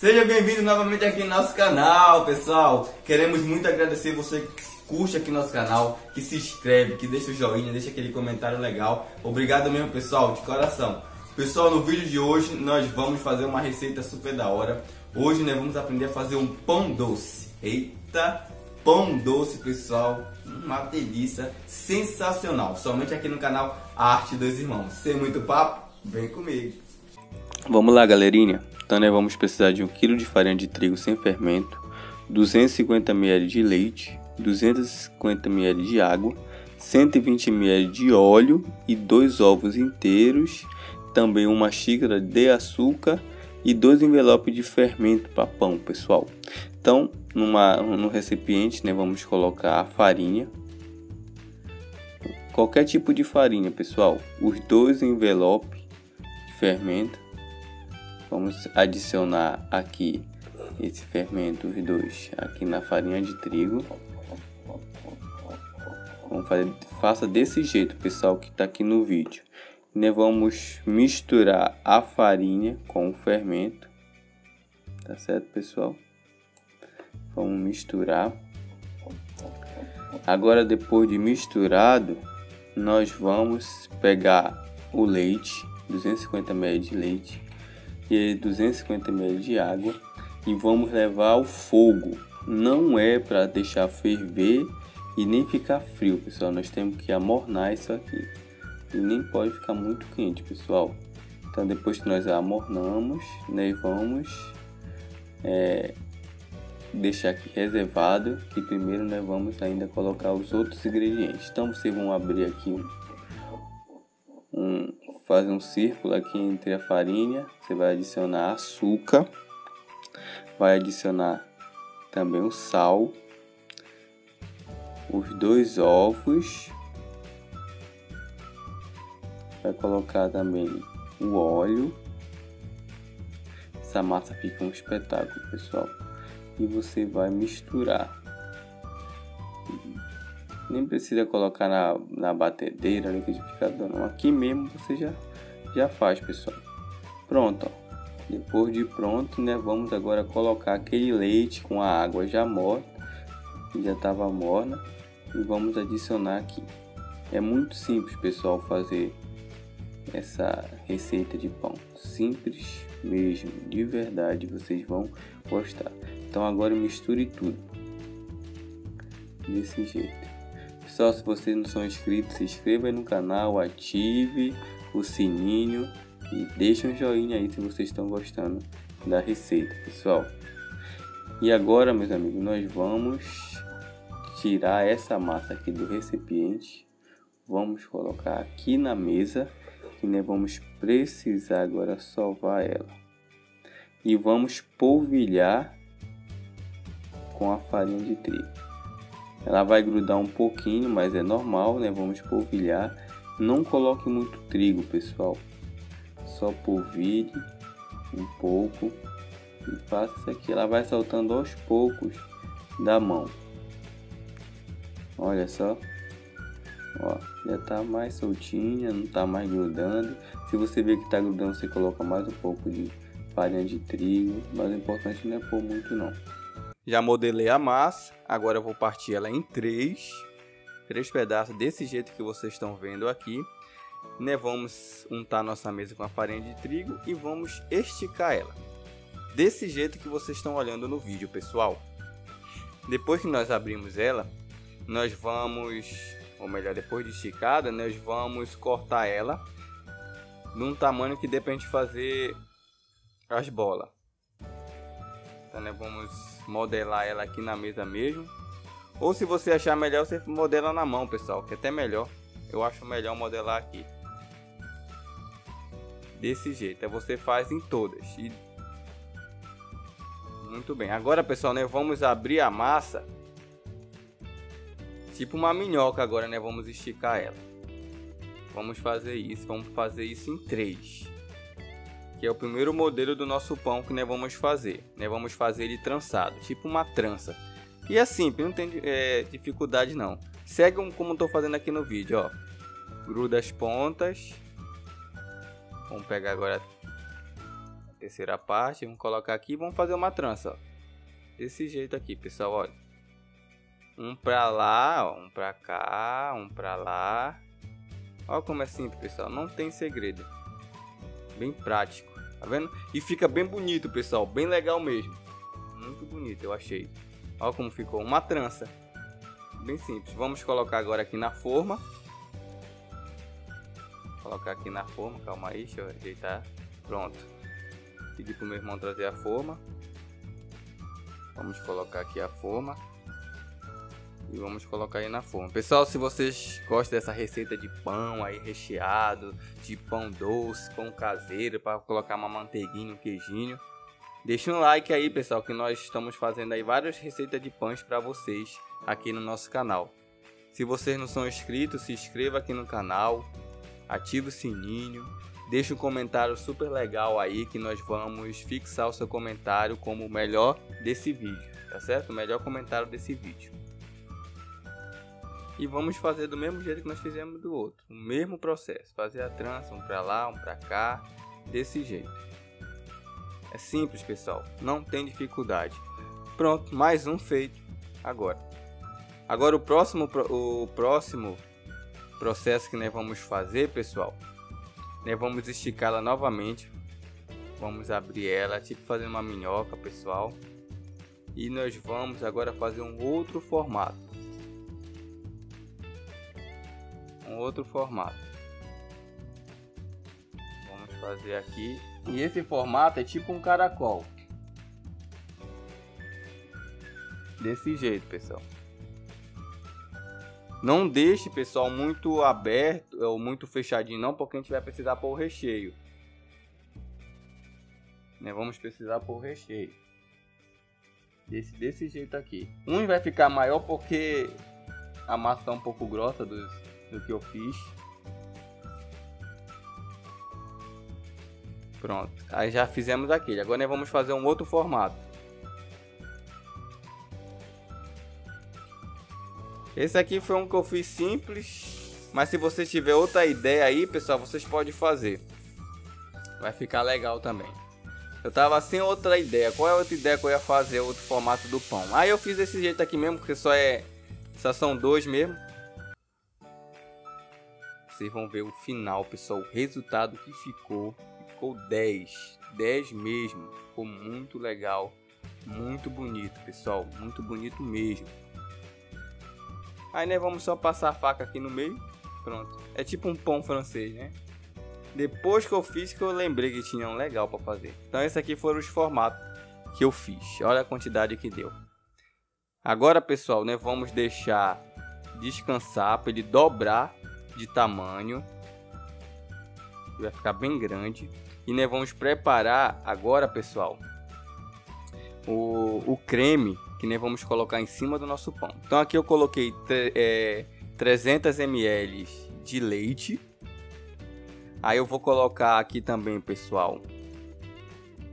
Seja bem-vindo novamente aqui no nosso canal, pessoal. Queremos muito agradecer você que curte aqui nosso canal, que se inscreve, que deixa o joinha, deixa aquele comentário legal. Obrigado mesmo, pessoal, de coração. Pessoal, no vídeo de hoje nós vamos fazer uma receita super da hora. Hoje nós vamos aprender a fazer um pão doce. Eita, pão doce, pessoal. Uma delícia, sensacional. Somente aqui no canal Arte dos Irmãos. Sem muito papo, vem comigo. Vamos lá, galerinha. Então nós vamos precisar de 1 kg de farinha de trigo sem fermento, 250 ml de leite, 250 ml de água, 120 ml de óleo e dois ovos inteiros, também uma xícara de açúcar e dois envelopes de fermento para pão, pessoal. Então, numa, no recipiente, né, vamos colocar a farinha, qualquer tipo de farinha, pessoal. Os dois envelopes de fermento. Vamos adicionar aqui esse fermento, os dois, aqui na farinha de trigo. Vamos fazer, faça desse jeito, pessoal, que está aqui no vídeo. Né, vamos misturar a farinha com o fermento. Tá certo, pessoal? Vamos misturar. Agora, depois de misturado, nós vamos pegar o leite, 250 ml de leite e 250 ml de água e vamos levar ao fogo. Não é para deixar ferver e nem ficar frio, pessoal. Nós temos que amornar isso aqui. E nem pode ficar muito quente, pessoal. Então depois que nós amornamos, nós vamos é, deixar aqui reservado. Que primeiro nós vamos ainda colocar os outros ingredientes. Então vocês vão abrir aqui fazer um círculo aqui entre a farinha. Você vai adicionar açúcar, vai adicionar também o sal os dois ovos. Vai colocar também o óleo. Essa massa fica um espetáculo, pessoal. E você vai misturar. Nem precisa colocar na, na batedeira, liquidificador, não. Aqui mesmo você já, já faz, pessoal. Pronto, ó. Depois de pronto, né, vamos agora colocar aquele leite com a água já morta, que já estava morna, e vamos adicionar aqui. É muito simples, pessoal, fazer essa receita de pão. Simples mesmo, de verdade, vocês vão gostar. Então agora misture tudo. Desse jeito. Pessoal, se vocês não são inscritos, se inscreva aí no canal, ative o sininho e deixe um joinha aí se vocês estão gostando da receita, pessoal. E agora, meus amigos, nós vamos tirar essa massa aqui do recipiente. Vamos colocar aqui na mesa e né, vamos precisar agora sovar ela. E vamos polvilhar com a farinha de trigo. Ela vai grudar um pouquinho, mas é normal, né? Vamos polvilhar. Não coloque muito trigo, pessoal. Só polvilhe um pouco e faça isso aqui. Ela vai saltando aos poucos da mão. Olha só. Ó, já tá mais soltinha, não tá mais grudando. Se você ver que tá grudando, você coloca mais um pouco de farinha de trigo. Mas o importante não é pôr muito não. Já modelei a massa, agora eu vou partir ela em três. Três pedaços desse jeito que vocês estão vendo aqui. Né, vamos untar nossa mesa com a farinha de trigo e vamos esticar ela. Desse jeito que vocês estão olhando no vídeo, pessoal. Depois que nós abrimos ela, nós vamos, ou melhor, depois de esticada, nós vamos cortar ela num tamanho que dê pra gente fazer as bolas. Então nós vamos modelar ela aqui na mesa mesmo. Ou se você achar melhor, você modela na mão, pessoal, que é até melhor. Eu acho melhor modelar aqui. Desse jeito, aí você faz em todas. E... Muito bem, agora pessoal, nós vamos abrir a massa Tipo uma minhoca agora, né? Vamos esticar ela. Vamos fazer isso. Vamos fazer isso em três. Que é o primeiro modelo do nosso pão que nós vamos fazer. Nós vamos fazer ele trançado. Tipo uma trança. E é simples, não tem é, dificuldade não. Segue como estou fazendo aqui no vídeo, ó. Gruda as pontas. Vamos pegar agora terceira parte, vamos colocar aqui, vamos fazer uma trança, ó. Desse jeito aqui, pessoal, olha. Um pra lá, ó, um pra cá, um pra lá. Olha como é simples, pessoal, não tem segredo. Bem prático, tá vendo? E fica bem bonito, pessoal, bem legal mesmo. Muito bonito, eu achei. Olha como ficou, uma trança. Bem simples. Vamos colocar agora aqui na forma. Colocar aqui na forma, calma aí, deixa eu ajeitar. Pronto. Pedir pro meu irmão trazer a forma. Vamos colocar aqui a forma. E vamos colocar aí na forma. Pessoal, se vocês gostam dessa receita de pão aí recheado, de pão doce, pão caseiro, para colocar uma manteiguinha, um queijinho, deixa um like aí, pessoal, que nós estamos fazendo aí várias receitas de pães para vocês aqui no nosso canal. Se vocês não são inscritos, se inscreva aqui no canal, ative o sininho, Deixe um comentário super legal aí que nós vamos fixar o seu comentário como o melhor desse vídeo, tá certo? O melhor comentário desse vídeo. E vamos fazer do mesmo jeito que nós fizemos do outro, o mesmo processo, fazer a trança, um para lá, um para cá, desse jeito. É simples, pessoal, não tem dificuldade. Pronto, mais um feito agora. Agora o próximo o próximo processo que nós vamos fazer, pessoal, né? Vamos esticá-la novamente. Vamos abrir ela, tipo fazer uma minhoca, pessoal. E nós vamos agora fazer um outro formato. Um outro formato. Vamos fazer aqui. E esse formato é tipo um caracol. Desse jeito, pessoal. Não deixe, pessoal, muito aberto ou muito fechadinho não, porque a gente vai precisar pôr o recheio. Né? Vamos precisar pôr o recheio. Desse, desse jeito aqui. Um vai ficar maior porque a massa está um pouco grossa do, do que eu fiz. Pronto, aí já fizemos aquele. Agora nós vamos fazer um outro formato. Esse aqui foi um que eu fiz simples, mas se você tiver outra ideia aí, pessoal, vocês podem fazer. Vai ficar legal também. Eu tava sem outra ideia. Qual é a outra ideia que eu ia fazer? Outro formato do pão. Aí eu fiz desse jeito aqui mesmo, porque só é. Só são dois mesmo. Vocês vão ver o final, pessoal. O resultado que ficou. Ficou 10. 10 mesmo. Ficou muito legal. Muito bonito, pessoal. Muito bonito mesmo. Aí nós vamos só passar a faca aqui no meio. Pronto. É tipo um pão francês, né? Depois que eu fiz que eu lembrei que tinha um legal para fazer. Então esses aqui foram os formatos que eu fiz. Olha a quantidade que deu. Agora, pessoal, né, vamos deixar descansar para ele dobrar de tamanho. Vai ficar bem grande. E nós vamos preparar agora, pessoal, o, o creme que nem vamos colocar em cima do nosso pão. Então aqui eu coloquei é, 300 ml de leite. Aí eu vou colocar aqui também, pessoal,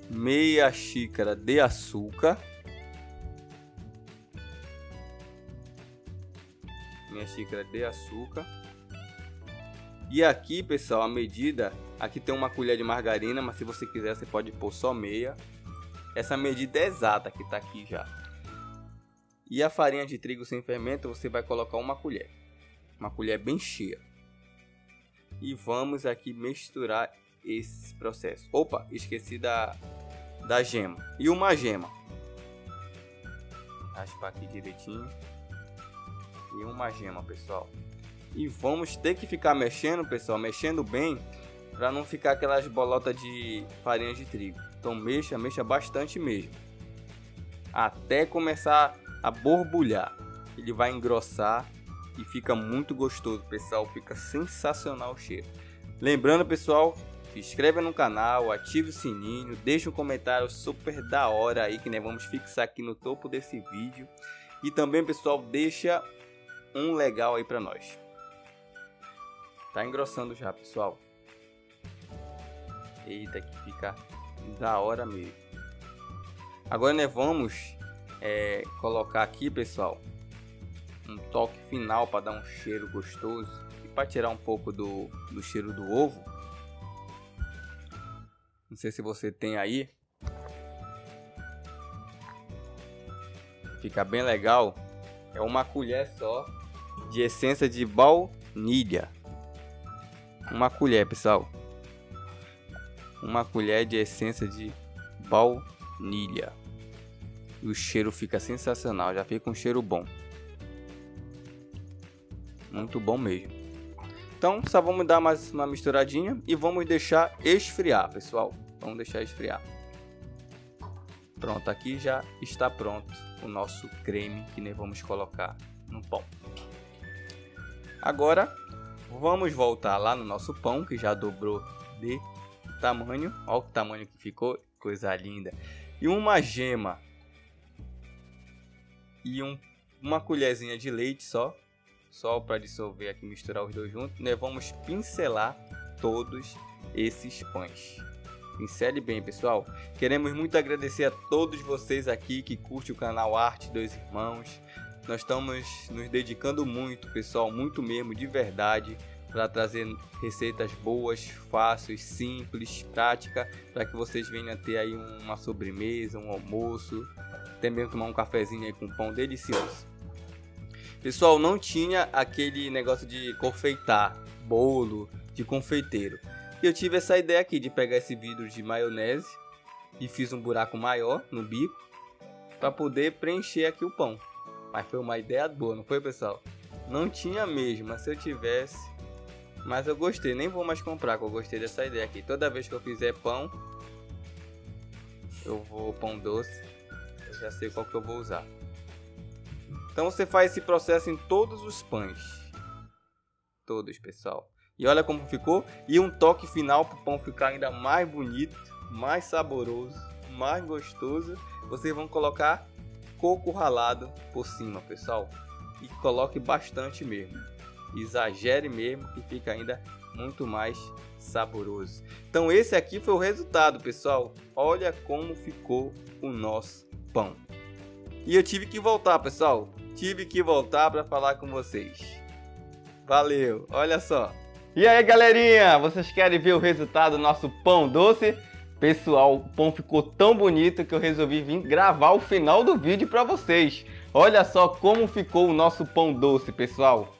meia xícara de açúcar. Meia xícara de açúcar. E aqui, pessoal, a medida, aqui tem uma colher de margarina, mas se você quiser você pode pôr só meia. Essa medida é exata que está aqui já. E a farinha de trigo sem fermento você vai colocar uma colher. Uma colher bem cheia. E vamos aqui misturar esse processo. Opa, esqueci da, da gema. E uma gema. Raspar aqui direitinho. E uma gema, pessoal. E vamos ter que ficar mexendo, pessoal, mexendo bem, para não ficar aquelas bolotas de farinha de trigo. Então mexa, mexa bastante mesmo. Até começar a borbulhar. Ele vai engrossar e fica muito gostoso, pessoal. Fica sensacional o cheiro. Lembrando, pessoal, se inscreva no canal, ative o sininho, deixe um comentário super da hora aí que nós vamos fixar aqui no topo desse vídeo. E também, pessoal, deixa um legal aí para nós. Tá engrossando já, pessoal. Eita, que fica da hora mesmo. Agora nós vamos é, colocar aqui, pessoal, um toque final para dar um cheiro gostoso e para tirar um pouco do, do cheiro do ovo. Não sei se você tem aí. Fica bem legal. É uma colher só de essência de baunilha. Uma colher, pessoal. Uma colher de essência de baunilha. E o cheiro fica sensacional, já fica um cheiro bom. Muito bom mesmo. Então, só vamos dar mais uma misturadinha e vamos deixar esfriar, pessoal. Vamos deixar esfriar. Pronto, aqui já está pronto o nosso creme que nós vamos colocar no pão. Agora, vamos voltar lá no nosso pão que já dobrou de tamanho. Olha o tamanho que ficou, coisa linda. E uma gema e um, uma colherzinha de leite só, só para dissolver aqui, misturar os dois juntos. Nós vamos pincelar todos esses pães. Pincele bem, pessoal. Queremos muito agradecer a todos vocês aqui que curte o canal Arte Dois Irmãos. Nós estamos nos dedicando muito, pessoal, muito mesmo, de verdade, para trazer receitas boas, fáceis, simples, prática, para que vocês venham ter aí uma sobremesa, um almoço, também tomar um cafezinho aí com pão delicioso. Pessoal, não tinha aquele negócio de confeitar, bolo, de confeiteiro. E eu tive essa ideia aqui de pegar esse vidro de maionese e fiz um buraco maior no bico para poder preencher aqui o pão. Mas foi uma ideia boa, não foi, pessoal? Não tinha mesmo, mas se eu tivesse. Mas eu gostei, nem vou mais comprar, porque eu gostei dessa ideia aqui. Toda vez que eu fizer pão, eu vou pão doce, eu já sei qual que eu vou usar. Então você faz esse processo em todos os pães. Todos, pessoal. E olha como ficou. E um toque final para o pão ficar ainda mais bonito, mais saboroso, mais gostoso. Vocês vão colocar coco ralado por cima, pessoal. E coloque bastante mesmo. Exagere mesmo que fica ainda muito mais saboroso. Então esse aqui foi o resultado, pessoal. Olha como ficou o nosso pão. E eu tive que voltar, pessoal. Tive que voltar para falar com vocês. Valeu, olha só. E aí, galerinha, vocês querem ver o resultado do nosso pão doce? Pessoal, o pão ficou tão bonito que eu resolvi vir gravar o final do vídeo para vocês. Olha só como ficou o nosso pão doce, pessoal.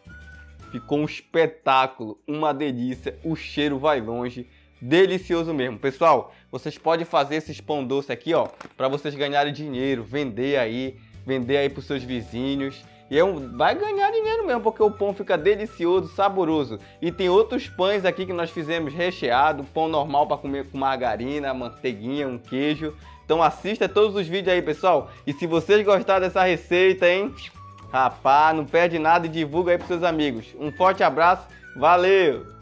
Ficou um espetáculo, uma delícia, o cheiro vai longe, delicioso mesmo. Pessoal, vocês podem fazer esses pão doce aqui, ó, para vocês ganharem dinheiro, vender aí, vender aí para os seus vizinhos. E é um, vai ganhar dinheiro mesmo, porque o pão fica delicioso, saboroso. E tem outros pães aqui que nós fizemos recheado, pão normal para comer com margarina, manteiguinha, um queijo. Então assista todos os vídeos aí, pessoal. E se vocês gostaram dessa receita, hein? Rapaz, não perde nada e divulga aí para seus amigos. Um forte abraço, valeu!